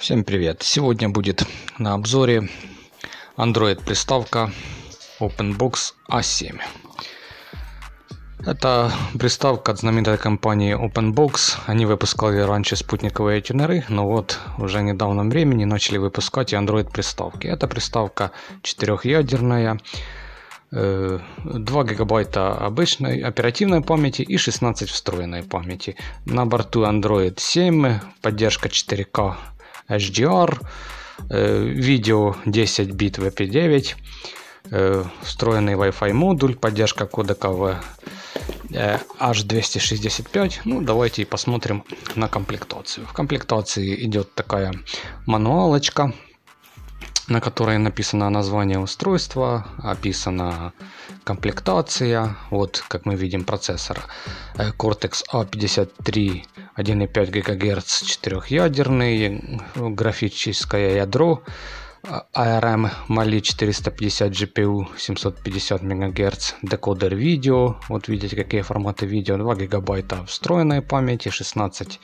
Всем привет! Сегодня будет на обзоре Android приставка OpenBox A7. Это приставка от знаменитой компании OpenBox. Они выпускали раньше спутниковые тюнеры, но вот уже в недавнем времени начали выпускать и Android приставки. Это приставка четырехъядерная, 2 э, гигабайта обычной оперативной памяти и 16 встроенной памяти. На борту Android 7, поддержка 4К HDR, э, видео 10 бит VP9, э, встроенный Wi-Fi модуль, поддержка кодека в H265. Ну, давайте посмотрим на комплектацию. В комплектации идет такая мануалочка на которой написано название устройства, описана комплектация. Вот, как мы видим, процессор э, Cortex A53 1,5 ГГц четырехъядерный, графическое ядро ARM Mali 450 GPU 750 МГц, декодер видео, вот видите какие форматы видео, 2 гигабайта встроенной памяти, 16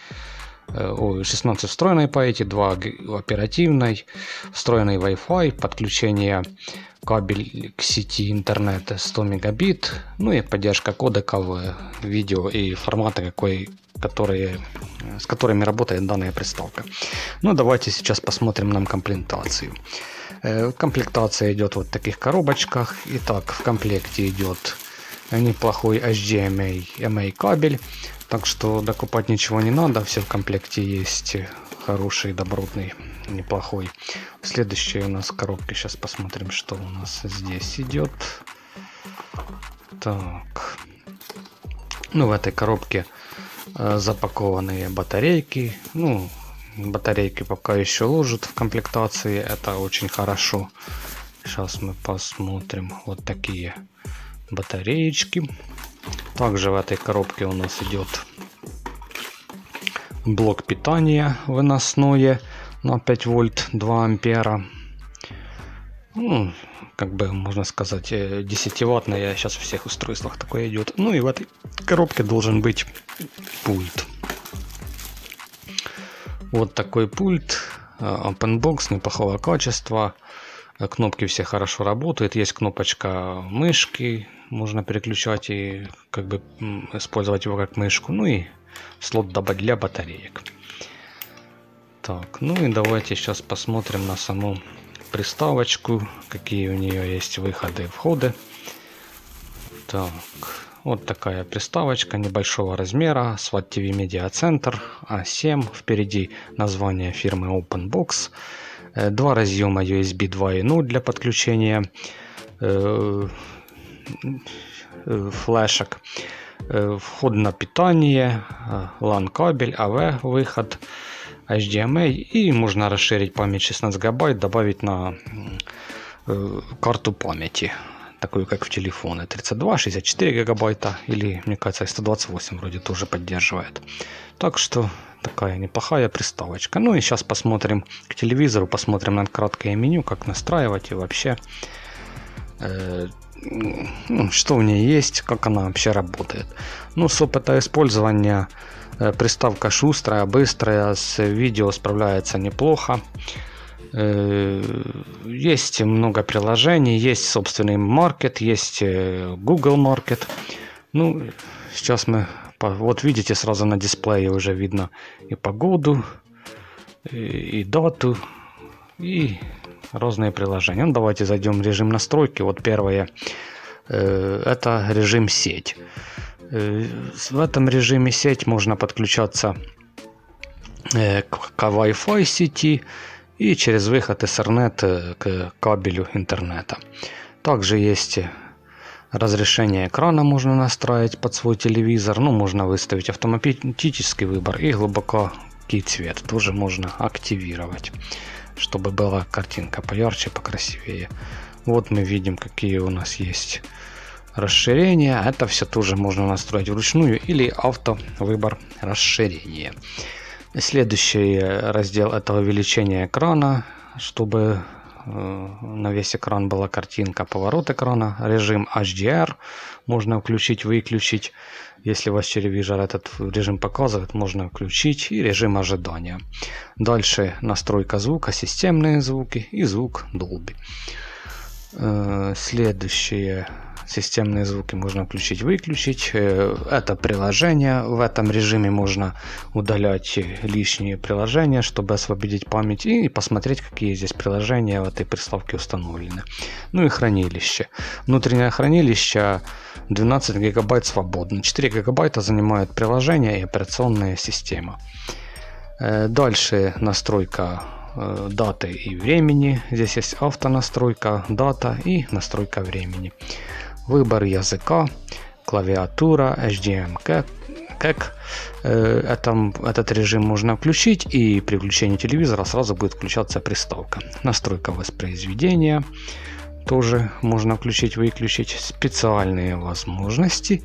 16 встроенной памяти, 2 оперативной, встроенный Wi-Fi, подключение кабель к сети интернета 100 мегабит, ну и поддержка кодека в видео и формата, какой, которые, с которыми работает данная приставка. Ну давайте сейчас посмотрим на комплектацию. Э, комплектация идет вот в таких коробочках. Итак, в комплекте идет неплохой HDMI MA кабель так что докупать ничего не надо, все в комплекте есть хороший, добротный, неплохой. Следующие у нас коробки, сейчас посмотрим, что у нас здесь идет. Так, ну в этой коробке э, запакованные батарейки, ну батарейки пока еще ложат в комплектации, это очень хорошо. Сейчас мы посмотрим вот такие батареечки. Также в этой коробке у нас идет блок питания выносное на 5 вольт 2 ампера. Ну, как бы можно сказать 10 э, ваттная сейчас в всех устройствах такое идет. Ну и в этой коробке должен быть пульт. Вот такой пульт. Э, OpenBox неплохого качества. Кнопки все хорошо работают. Есть кнопочка мышки, можно переключать и как бы использовать его как мышку. Ну и слот для батареек. Так, ну и давайте сейчас посмотрим на саму приставочку, какие у нее есть выходы и входы. Так, вот такая приставочка небольшого размера, SWAT TV Media Center A7, впереди название фирмы OpenBox. Э, два разъема USB 2.0 для подключения э, э, флешек. Вход на питание, LAN кабель, AV выход, HDMI и можно расширить память 16 гигабайт, добавить на карту памяти такую как в телефоне 32 64 гигабайта или мне кажется 128 вроде тоже поддерживает. Так что такая неплохая приставочка. Ну и сейчас посмотрим к телевизору посмотрим на краткое меню как настраивать и вообще э, ну, что в ней есть как она вообще работает. Ну с опыта использования э, приставка шустрая быстрая с видео справляется неплохо есть много приложений, есть собственный маркет, есть э, Google Market. Ну, сейчас мы, вот видите, сразу на дисплее уже видно и погоду, и, и дату, и разные приложения. Ну, давайте зайдем в режим настройки. Вот первое, э, это режим сеть. В этом режиме сеть можно подключаться к Wi-Fi сети, и через выход Ethernet э, к кабелю интернета. Также есть разрешение экрана можно настроить под свой телевизор, ну можно выставить автоматический выбор и глубокий цвет тоже можно активировать, чтобы была картинка поярче, покрасивее. Вот мы видим, какие у нас есть расширения. Это все тоже можно настроить вручную или авто выбор расширения. Следующий раздел это увеличение экрана, чтобы на весь экран была картинка, поворот экрана, режим HDR можно включить, выключить. Если у вас телевизор этот режим показывает, можно включить и режим ожидания. Дальше настройка звука, системные звуки и звук Dolby. Э, следующее системные звуки можно включить, выключить. Э, это приложение. В этом режиме можно удалять лишние приложения, чтобы освободить память и посмотреть, какие здесь приложения в этой приставке установлены. Ну и хранилище. Внутреннее хранилище 12 гигабайт свободно. 4 гигабайта занимают приложение и операционная система. Э, дальше настройка э, даты и времени. Здесь есть автонастройка, дата и настройка времени выбор языка, клавиатура, HDM как это, этот режим можно включить и при включении телевизора сразу будет включаться приставка. Настройка воспроизведения тоже можно включить, выключить. Специальные возможности.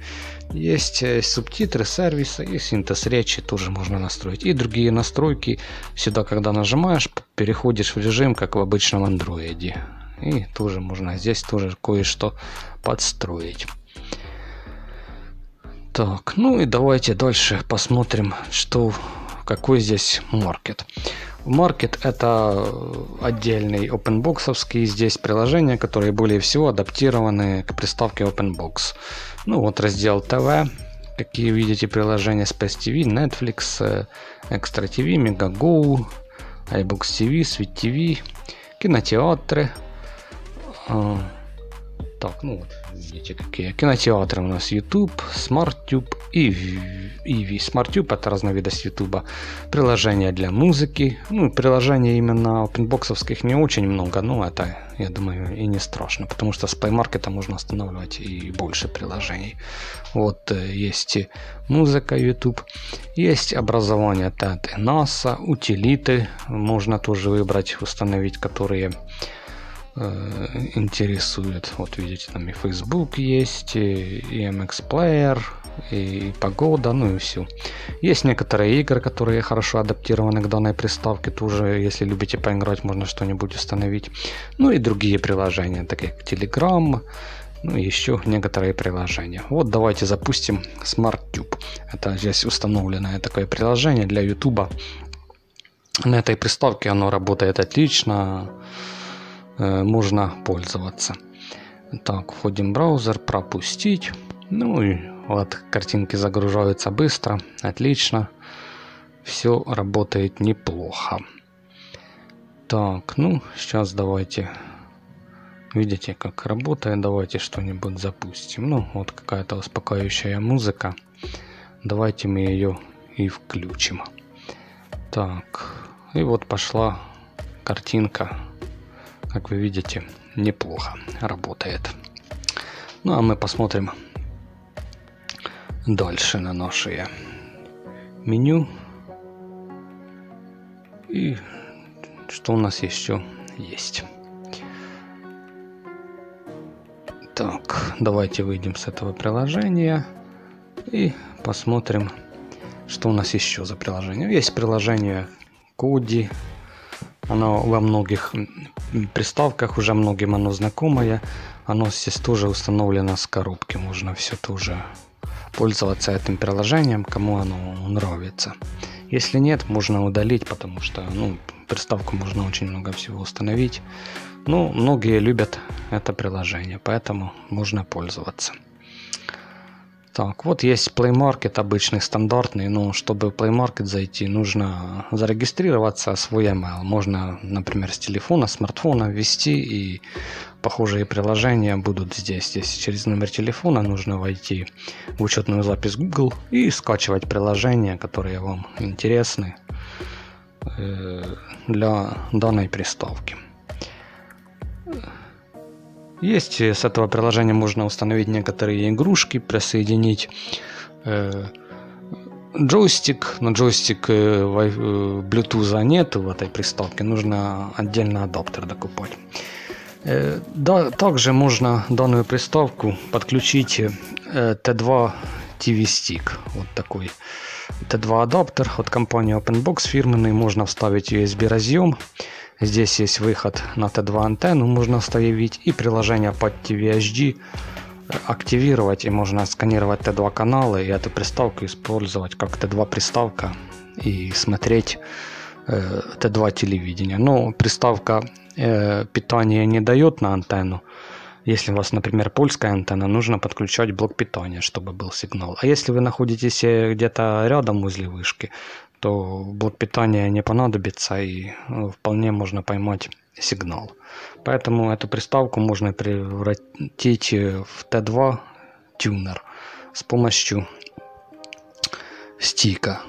Есть э, субтитры сервиса и синтез речи тоже можно настроить. И другие настройки. Сюда, когда нажимаешь, переходишь в режим, как в обычном андроиде. И тоже можно здесь тоже кое-что подстроить. Так, ну и давайте дальше посмотрим, что какой здесь маркет. Маркет это отдельный OpenBox, здесь приложения, которые более всего адаптированы к приставке OpenBox. Ну вот раздел ТВ, какие видите приложения Space TV, Netflix, Extra TV, MegaGo, iBox TV, Sweet TV, кинотеатры, а, так, ну вот, видите, какие кинотеатры у нас YouTube, SmartTube и Иви. SmartTube это разновидность YouTube. Приложения для музыки. Ну, приложений именно опенбоксовских не очень много, но это, я думаю, и не страшно, потому что с Play Market можно устанавливать и больше приложений. Вот э, есть музыка YouTube, есть образование и NASA, утилиты можно тоже выбрать, установить, которые интересует. Вот видите, там и Facebook есть, и MX Player, и погода, ну и все. Есть некоторые игры, которые хорошо адаптированы к данной приставке. Тоже, если любите поиграть, можно что-нибудь установить. Ну и другие приложения, такие как Telegram, ну и еще некоторые приложения. Вот давайте запустим SmartTube. Это здесь установленное такое приложение для YouTube. На этой приставке оно работает отлично. Э, можно пользоваться. Так, входим в браузер, пропустить. Ну и вот картинки загружаются быстро, отлично. Все работает неплохо. Так, ну сейчас давайте Видите, как работает. Давайте что-нибудь запустим. Ну, вот какая-то успокаивающая музыка. Давайте мы ее и включим. Так, и вот пошла картинка как вы видите, неплохо работает. Ну а мы посмотрим дальше на наше меню. И что у нас еще есть. Так, давайте выйдем с этого приложения и посмотрим, что у нас еще за приложение. Есть приложение Коди, оно во многих приставках уже многим оно знакомое. Оно здесь тоже установлено с коробки. Можно все тоже пользоваться этим приложением, кому оно нравится. Если нет, можно удалить, потому что ну, приставку можно очень много всего установить. Ну, многие любят это приложение, поэтому можно пользоваться. Так, вот есть Play Market обычный, стандартный, но чтобы в Play Market зайти, нужно зарегистрироваться, свой email. Можно, например, с телефона, смартфона ввести, и похожие приложения будут здесь. Здесь через номер телефона нужно войти в учетную запись Google и скачивать приложения, которые вам интересны э, для данной приставки. Есть с этого приложения можно установить некоторые игрушки, присоединить э, джойстик. На джойстик э, э, Bluetooth нет в этой приставке, нужно отдельно адаптер докупать. Э, да, также можно данную приставку подключить э, T2 TV Stick. Вот такой T2 адаптер от компании OpenBox фирменный. Можно вставить USB разъем Здесь есть выход на Т2 антенну, можно установить и приложение под TVHD активировать и можно сканировать Т2 каналы и эту приставку использовать как Т2 приставка и смотреть э, Т2 телевидение. Но приставка э, питания не дает на антенну. Если у вас, например, польская антенна, нужно подключать блок питания, чтобы был сигнал. А если вы находитесь э, где-то рядом возле вышки, то блок питания не понадобится и ну, вполне можно поймать сигнал. Поэтому эту приставку можно превратить в Т2 тюнер с помощью стика.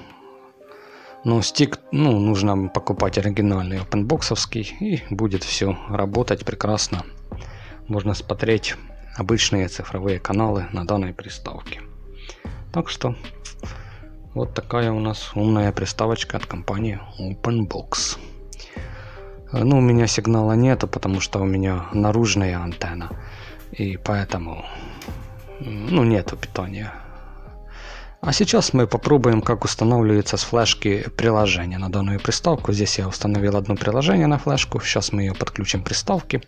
Но стик, ну, нужно покупать оригинальный опенбоксовский и будет все работать прекрасно. Можно смотреть обычные цифровые каналы на данной приставке. Так что вот такая у нас умная приставочка от компании OpenBox. Ну, у меня сигнала нету, потому что у меня наружная антенна. И поэтому, ну, нету питания. А сейчас мы попробуем, как устанавливается с флешки приложение на данную приставку. Здесь я установил одно приложение на флешку. Сейчас мы ее подключим к приставке.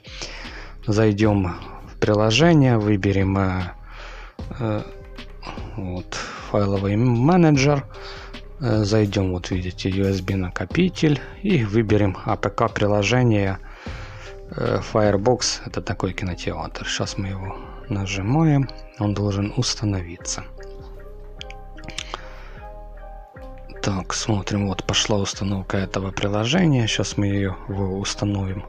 Зайдем в приложение, выберем э, э, вот, файловый менеджер. Э, зайдем, вот видите, USB накопитель и выберем APK приложение э, Firebox. Это такой кинотеатр. Сейчас мы его нажимаем. Он должен установиться. Так, смотрим, вот пошла установка этого приложения. Сейчас мы ее установим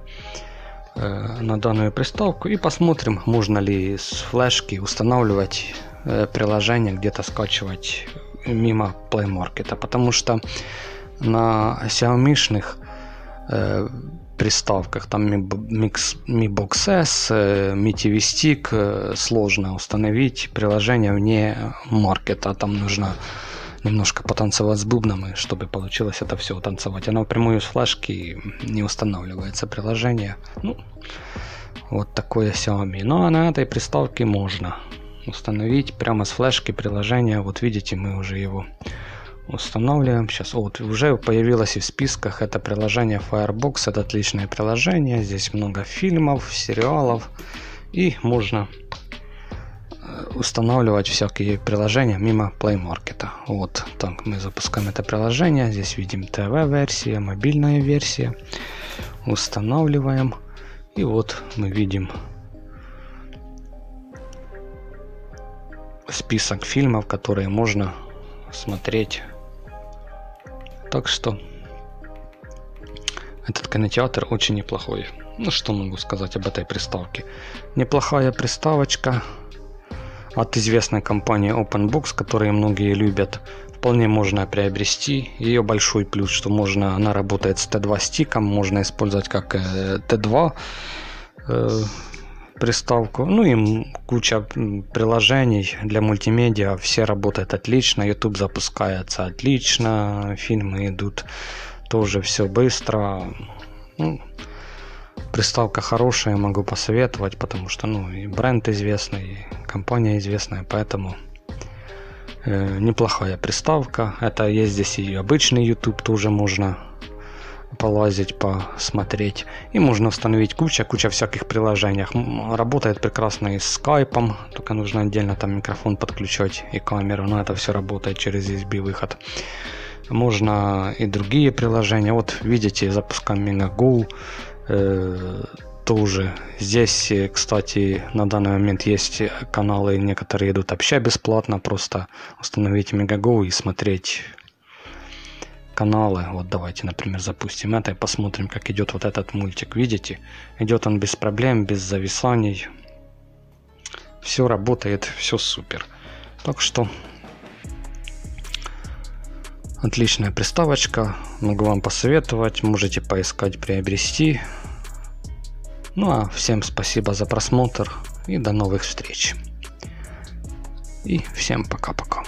э, на данную приставку и посмотрим, можно ли с флешки устанавливать приложение, где-то скачивать мимо Play Market, потому что на Xiaomi э, приставках, там Mi, Mix, Mi Box S, э, Mi TV Stick, э, сложно установить приложение вне маркета, там нужно немножко потанцевать с бубнами, чтобы получилось это все танцевать. Оно прямую с флешки не устанавливается приложение. Ну, вот такое Xiaomi. Но ну, а на этой приставке можно установить прямо с флешки приложение. Вот видите, мы уже его устанавливаем. Сейчас вот уже появилось и в списках это приложение Firebox. Это отличное приложение. Здесь много фильмов, сериалов. И можно э, устанавливать всякие приложения мимо Play Market. Вот так мы запускаем это приложение. Здесь видим ТВ-версия, мобильная версия. Устанавливаем. И вот мы видим список фильмов, которые можно смотреть. Так что этот кинотеатр очень неплохой. Ну что могу сказать об этой приставке? Неплохая приставочка от известной компании OpenBox, которую многие любят. Вполне можно приобрести. Ее большой плюс, что можно, она работает с Т2 стиком, можно использовать как э, Т2 приставку. Ну и куча приложений для мультимедиа. Все работают отлично. YouTube запускается отлично. Фильмы идут тоже все быстро. Ну, приставка хорошая, могу посоветовать, потому что ну и бренд известный, и компания известная, поэтому э, неплохая приставка. Это есть здесь и обычный YouTube тоже можно полазить, посмотреть. И можно установить куча, куча всяких приложений. Работает прекрасно и с скайпом, только нужно отдельно там микрофон подключать и камеру, но это все работает через USB выход. Можно и другие приложения. Вот видите, запускаем MegaGo. Э, тоже здесь, кстати, на данный момент есть каналы, некоторые идут вообще бесплатно. Просто установить MegaGo и смотреть каналы. Вот давайте, например, запустим это и посмотрим, как идет вот этот мультик. Видите? Идет он без проблем, без зависаний. Все работает, все супер. Так что отличная приставочка. Могу вам посоветовать. Можете поискать, приобрести. Ну а всем спасибо за просмотр и до новых встреч. И всем пока-пока.